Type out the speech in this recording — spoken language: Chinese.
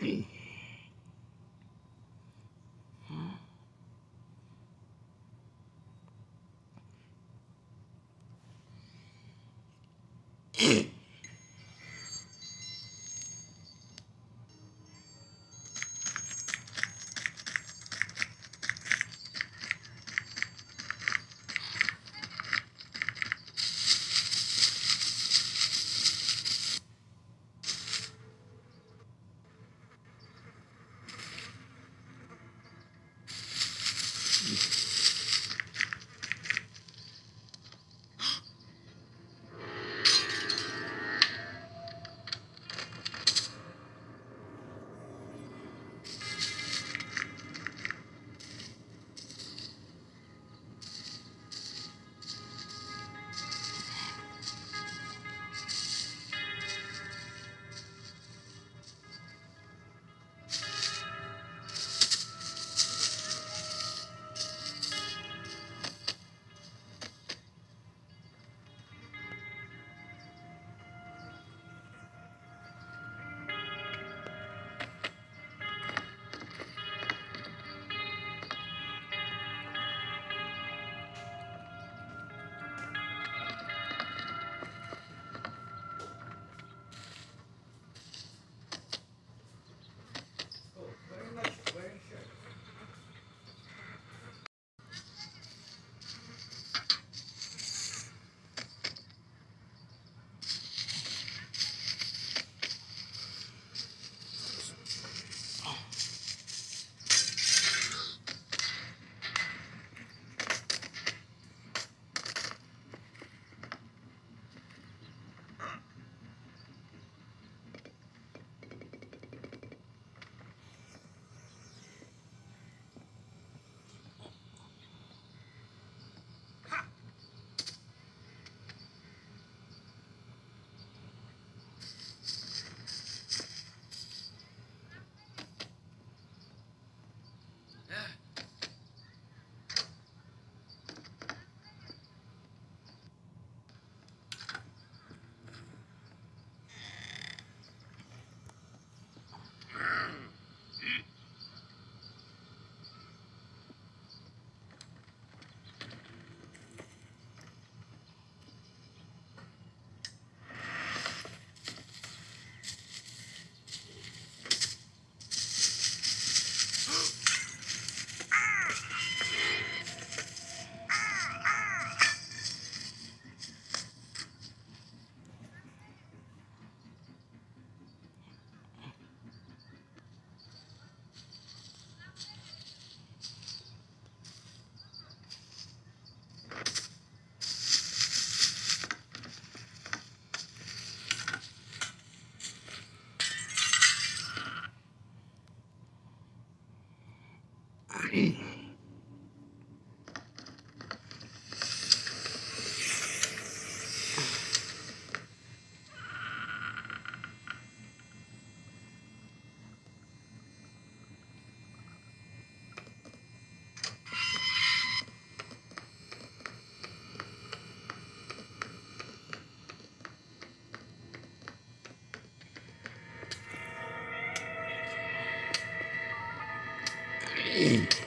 嗯。Mm-hmm.